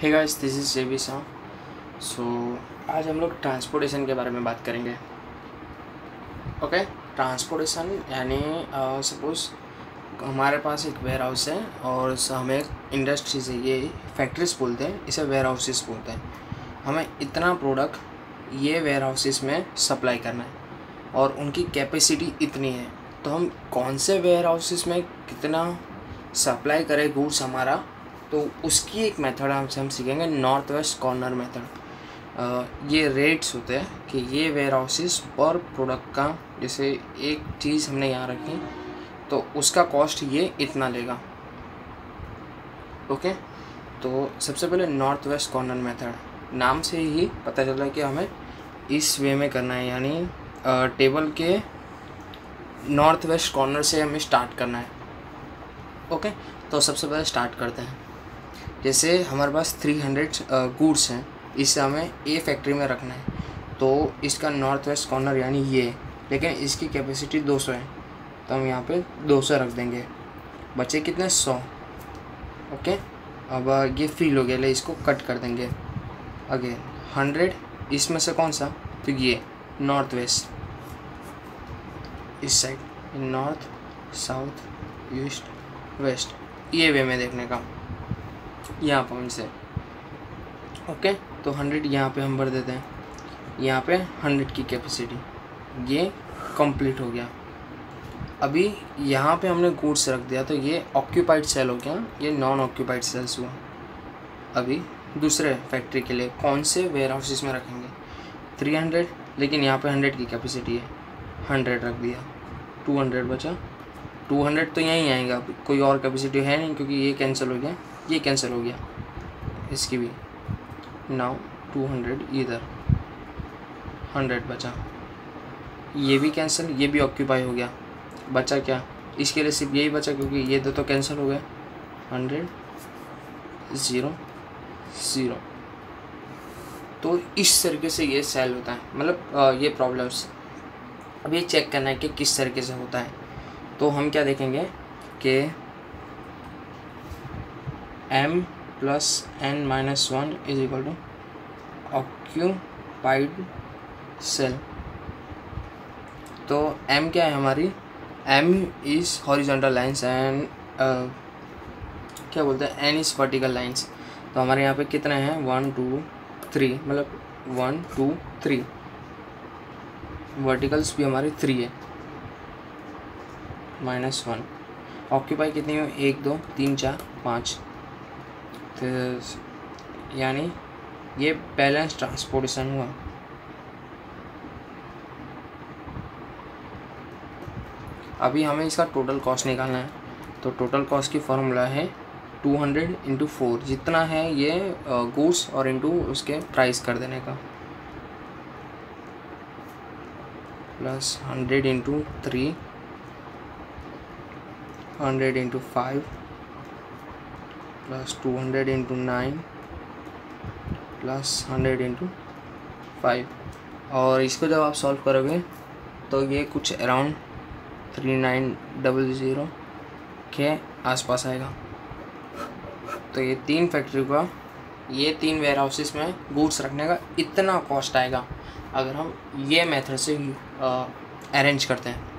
Hey guys this is JB सा so आज हम लोग ट्रांसपोर्टेशन के बारे में बात करेंगे। ओके ट्रांसपोर्टेशन यानी सपोज़ हमारे पास एक वेयर हाउस है और हमें इंडस्ट्री से ये फैक्ट्रीज बोलते हैं, इसे वेयर हाउसेस बोलते हैं। हमें इतना प्रोडक्ट ये वेयर हाउसेस में सप्लाई करना है और उनकी कैपेसिटी इतनी है। तो हम कौन से वेयर हाउसेस में कितना सप्लाई करें गुड्स हमारा? तो उसकी एक मेथड हमसे हम सीखेंगे नॉर्थ वेस्ट कॉर्नर मेथड। ये रेट्स होते हैं कि ये वेयर हाउसेस पर प्रोडक्ट का, जैसे एक चीज़ हमने यहाँ रखी तो उसका कॉस्ट ये इतना लेगा। ओके? तो सबसे पहले नॉर्थ वेस्ट कॉर्नर मेथड। नाम से ही पता चल कि हमें इस वे में करना है, यानी टेबल के नॉर्थ वेस्ट कॉर्नर से हमें स्टार्ट करना है। ओके? तो सबसे पहले स्टार्ट करते हैं। जैसे हमारे पास थ्री हंड्रेड गुड्स हैं, इसे हमें ए फैक्ट्री में रखना है। तो इसका नॉर्थ वेस्ट कॉर्नर यानी ये, लेकिन इसकी कैपेसिटी 200 है तो हम यहाँ पे 200 रख देंगे। बचे कितने? 100 ओके? अब ये फील हो गया ले इसको कट कर देंगे। अगेन हंड्रेड इसमें से कौन सा? तो ये नॉर्थ वेस्ट इस side north south east west ये वे में देखने का। यहाँ पॉइंट से ओके? तो हंड्रेड यहाँ पे हम भर देते हैं। यहाँ पे हंड्रेड की कैपेसिटी ये कंप्लीट हो गया। अभी यहाँ पे हमने गुड्स रख दिया तो ये ऑक्यूपाइड सेल हो गया। ये नॉन ऑक्यूपाइड सेल्स हुआ। अभी दूसरे फैक्ट्री के लिए कौन से वेयर हाउसेस में रखेंगे? थ्री हंड्रेड लेकिन यहाँ पे हंड्रेड की कैपेसिटी है। हंड्रेड रख दिया। टू हंड्रेड बचा। टू हंड्रेड तो यहीं आएगा, कोई और कैपेसिटी है नहीं क्योंकि ये कैंसिल हो गया, ये कैंसिल हो गया, इसकी भी। नाउ टू हंड्रेड इधर, हंड्रेड बचा। ये भी कैंसिल ये भी ऑक्यूपाई हो गया। बचा क्या? इसके लिए सिर्फ़ यही बचा क्योंकि ये तो कैंसिल हो गए हंड्रेड, ज़ीरो ज़ीरो। तो इस तरीके से ये सेल होता है। मतलब ये प्रॉब्लम्स अब ये चेक करना है कि किस तरीके से होता है। तो हम क्या देखेंगे कि M plus N minus one is equal to occupied cell तो एम क्या है हमारी? M is horizontal lines and क्या बोलते हैं? एन इज़ वर्टिकल लाइंस तो हमारे यहाँ पे कितने हैं? वन टू थ्री मतलब वन टू थ्री वर्टिकल्स भी हमारी थ्री है. Minus one. ऑक्यूपाई कितनी हो एक, दो, तीन, चार, पाँच। तो यानी ये बैलेंस ट्रांसपोर्टेशन हुआ। अभी हमें इसका टोटल कॉस्ट निकालना है। तो टोटल कॉस्ट की फॉर्मूला है टू हंड्रेड इंटू फोर। जितना है ये गुड्स और इंटू उसके प्राइस कर देने का। Plus hundred into three hundred into five plus two hundred into nine plus hundred into five और इसको जब आप सॉल्व करोगे तो ये कुछ around three nine double zero के आसपास आएगा। तो ये तीन फैक्ट्री का, ये तीन वेयर हाउसेस में गुड्स रखने का इतना कॉस्ट आएगा। अगर हम ये मेथड से अरेंज करते हैं।